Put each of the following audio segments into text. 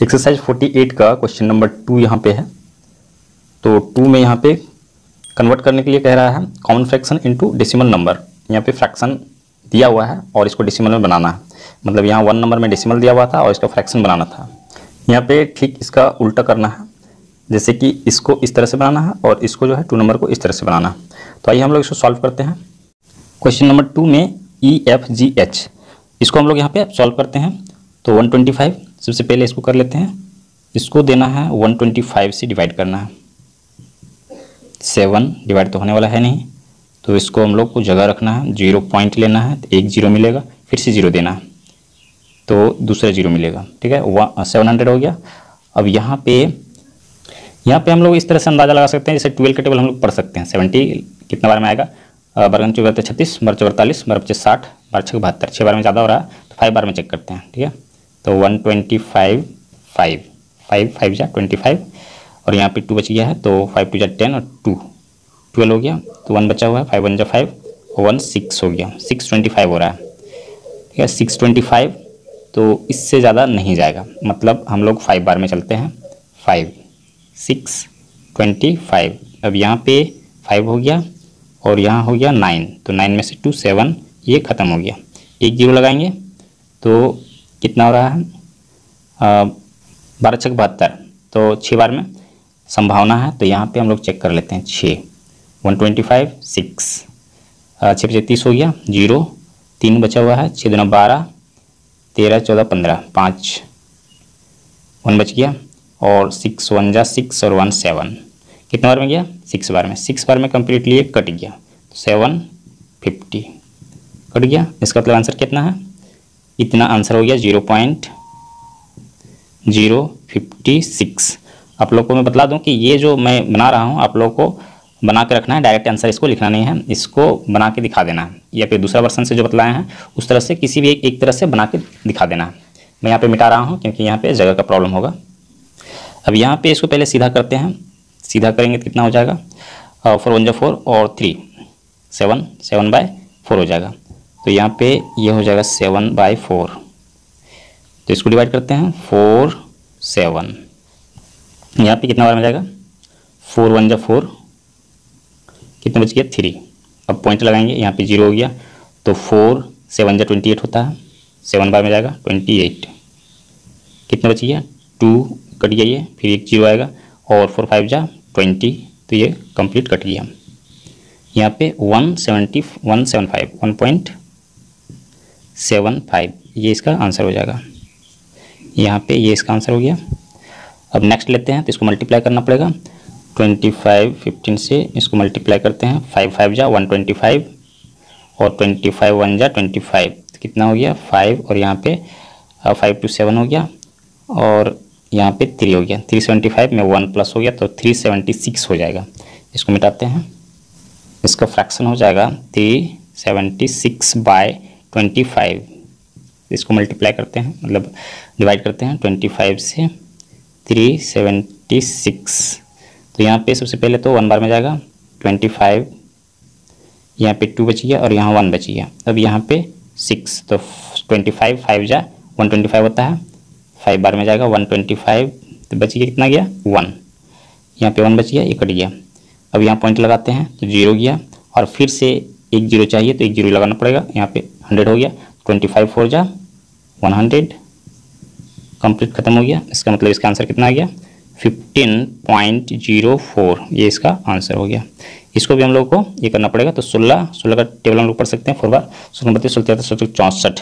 Exercise 48 का question number two यहाँ पे है। तो टू में यहाँ पे कन्वर्ट करने के लिए कह रहा है common fraction into decimal number यहाँ पे फ्रैक्शन दिया हुआ है और इसको डेसिमल में बनाना है। मतलब यहाँ वन नंबर में डेसिमल दिया हुआ था और इसका फ्रैक्शन बनाना था। यहाँ पे ठीक इसका उल्टा करना है। जैसे कि इसको इस तरह से बनाना है और इसको जो है टू नंबर को इस तरह से बनाना है। तो आइए हम लोग इसको सॉल्व करते हैं। क्वेश्चन नंबर टू में ई एफ़ जी एच इसको हम लोग यहाँ पे सॉल्व करते हैं। तो 125 सबसे पहले इसको कर लेते हैं। इसको देना है 125 से डिवाइड करना है। सेवन डिवाइड तो होने वाला है नहीं। तो इसको हम लोग को जगह रखना है। ज़ीरो पॉइंट लेना है तो एक ज़ीरो मिलेगा, फिर से ज़ीरो देना है। तो दूसरा ज़ीरो मिलेगा, ठीक है? सेवन हंड्रेड हो गया। अब यहाँ पे यहाँ पे हम लोग इस तरह से अंदाज़ा लगा सकते हैं, जैसे ट्वेल्व का टेबल हम लोग पढ़ सकते हैं। सेवेंटी कितना बार में आएगा? बरगन चौबहत्तर छत्तीस बार चौर अड़तालीस बार पच्चीस, साठ बार छः बहत्तर छः बार में ज़्यादा हो रहा है तो फाइव बार में चेक करते हैं, ठीक है? तो one twenty five five five five जा ट्वेंटी फाइव और यहाँ पे टू बच गया है तो फाइव टू जा टेन और टू ट्वेल्व हो गया तो वन बचा हुआ है फाइव वन जा फाइव और वन सिक्स हो गया सिक्स ट्वेंटी फाइव हो रहा है. ठीक है सिक्स ट्वेंटी फाइव तो इससे ज़्यादा नहीं जाएगा. मतलब हम लोग फाइव बार में चलते हैं फाइव सिक्स ट्वेंटी फाइव अब यहाँ पे फाइव हो गया और यहाँ हो गया नाइन तो नाइन में से टू सेवन ये ख़त्म हो गया. एक ज़ीरो लगाएँगे तो कितना हो रहा है? बारह छः बहत्तर। तो छः बार में संभावना है तो यहाँ पे हम लोग चेक कर लेते हैं छः वन ट्वेंटी फाइव सिक्स छः बचे तीस हो गया, ज़ीरो। तीन बचा हुआ है छः दिन बारह, तेरह, चौदह, पंद्रह, पाँच। वन बच गया, और सिक्स वन जा सिक्स और वन सेवन। कितने बार में गया? सिक्स बार में। सिक्स बार में कम्प्लीटली कट गया। तो सेवन फिफ्टी कट गया। इसका मतलब आंसर कितना है? इतना आंसर हो गया zero point zero fifty six. आप लोग को मैं बतला दूँ कि ये जो मैं बना रहा हूँ आप लोग को बना के रखना है डायरेक्ट आंसर इसको लिखना नहीं है इसको बना के दिखा देना है या फिर दूसरा वर्सन से जो बतलाए हैं उस तरह से किसी भी एक, एक तरह से बना के दिखा देना है। मैं यहाँ पे मिटा रहा हूँ क्योंकि यहाँ पे जगह का प्रॉब्लम होगा। अब यहाँ पे इसको पहले सीधा करते हैं। सीधा करेंगे तो कितना हो जाएगा? फोर वन जो फोर और three seven seven by four हो जाएगा। तो यहाँ पे ये हो जाएगा सेवन बाई फोर। तो इसको डिवाइड करते हैं, फोर, सेवन। यहाँ पे कितना बार में जाएगा? फोर वन जा फोर, कितना बच गया? थ्री। अब पॉइंट लगाएँगे, यहाँ पे ज़ीरो हो गया तो फोर, सेवन जा ट्वेंटी एट होता है, सेवन बार में जाएगा ट्वेंटी एट कितना बच गया? टू कट गया ये, फिर एक ज़ीरो आएगा, और फोर फाइव जा ट्वेंटी तो ये कंप्लीट कट गया। यहाँ पे one seventy one seven five one point seven five, ये इसका आंसर हो जाएगा। यहाँ पे ये इसका आंसर हो गया। अब नेक्स्ट लेते हैं तो इसको मल्टीप्लाई करना पड़ेगा। ट्वेंटी फाइव फिफ्टीन से इसको मल्टीप्लाई करते हैं। फाइव फाइव जा वन ट्वेंटी फाइव और ट्वेंटी फाइव वन जा ट्वेंटी फाइव तो कितना हो गया? फाइव और यहाँ पे फाइव टू सेवन हो गया और यहाँ पे थ्री हो गया। थ्री सेवेंटी फाइव में वन प्लस हो गया तो थ्री सेवेंटी सिक्स हो जाएगा। इसको मिटाते हैं। इसका फ्रैक्शन हो जाएगा three seventy six by twenty five इसको मल्टीप्लाई करते हैं मतलब डिवाइड करते हैं ट्वेंटी फाइव से थ्री सेवेंटी सिक्स तो यहाँ पे सबसे पहले तो वन बार में जाएगा ट्वेंटी फाइव यहाँ पे टू बच गया और यहाँ वन बच गया। अब यहाँ पे सिक्स तो ट्वेंटी फाइव फाइव जा वन ट्वेंटी फाइव होता है। फाइव बार में जाएगा वन ट्वेंटी फाइव तो बच गया कितना गया? वन यहाँ पे वन बच गया ये कट गया। अब यहाँ पॉइंट लगाते हैं तो ज़ीरो गया। और फिर से एक ज़ीरो चाहिए तो एक ज़ीरो लगाना पड़ेगा। यहाँ पे हंड्रेड हो गया ट्वेंटी फाइव फोर जा वन हंड्रेड कंप्लीट खत्म हो गया। इसका मतलब इसका आंसर कितना आ गया? फिफ्टीन पॉइंट ज़ीरो फोर ये इसका आंसर हो गया। इसको भी हम लोग को ये करना पड़ेगा। तो सोलह सोलह का टेबल हम लोग पढ़ सकते हैं फोर बार। सोलह बत्तीस सोलह तिहत्तर सोलह चौंसठ।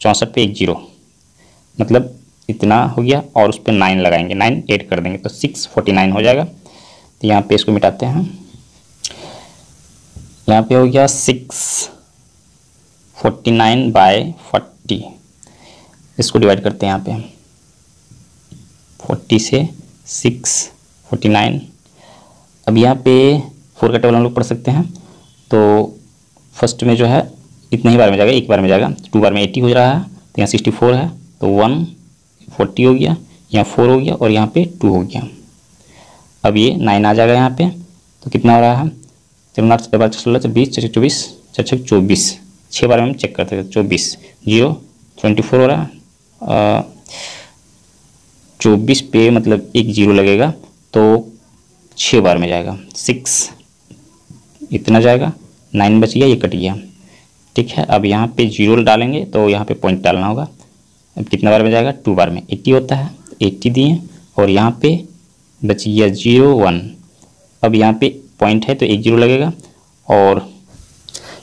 चौंसठ पे एक ज़ीरो। मतलब इतना हो गया और उस पर नाइन लगाएँगे। नाइन एड कर देंगे तो सिक्स फोर्टी नाइन हो जाएगा। तो यहाँ पे इसको मिटाते हैं। यहाँ पे हो गया six forty nine by forty. इसको डिवाइड करते हैं यहाँ पे। फोर्टी से सिक्स, फोर्टी नाइन। अब यहाँ पे फोर का टेबल हम लोग पढ़ सकते हैं। तो फ़र्स्ट में जो है, इतने ही बार में जाएगा, एक बार में जाएगा। टू बार में एट्टी हो रहा है तो यहाँ सिक्सटी फोर है। तो वन फोर्टी हो गया, यहाँ फोर हो गया, और यहाँ पे टू हो गया। अब ये नाइन आ जाएगा यहाँ पे। तो कितना हो रहा है? आठ सत्रह सोलह छः चौबीस छः छः चौबीस। छः बार में हम चेक करते थे, चौबीस। ज़ीरो ट्वेंटी फोर हो रहा चौबीस पे मतलब एक ज़ीरो लगेगा तो छः बार में जाएगा। सिक्स इतना जाएगा, नाइन बच गया, ये कट गया। ठीक है, अब यहाँ पे ज़ीरो डालेंगे तो यहाँ पे पॉइंट डालना होगा। अब कितना बार में जाएगा, टू बार में। एट्टी होता है, एट्टी दिए, और यहाँ पे बच गया ज़ीरो, वन। अब यहाँ पे पॉइंट है तो एक ज़ीरो लगेगा, और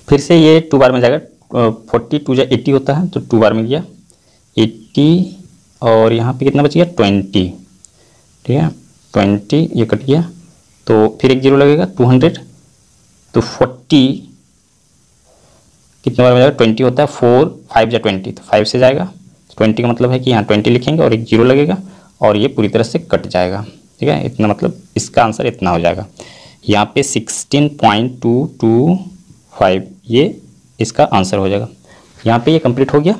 फिर से ये टू बार में जाएगा फोर्टी टू या एट्टी होता है तो टू बार में गया एट्टी और यहाँ पे कितना बच गया ट्वेंटी ठीक है? ट्वेंटी ये कट गया तो फिर एक ज़ीरो लगेगा टू हंड्रेड तो फोर्टी कितने बार में जाएगा ट्वेंटी होता है फोर फाइव या ट्वेंटी तो फाइव से जाएगा ट्वेंटी का मतलब है कि यहाँ ट्वेंटी लिखेंगे और एक ज़ीरो लगेगा, और ये पूरी तरह से कट जाएगा, ठीक है? इतना मतलब इसका आंसर इतना हो जाएगा। यहाँ पे sixteen point two two five ये इसका आंसर हो जाएगा। यहाँ पे ये कंप्लीट हो गया।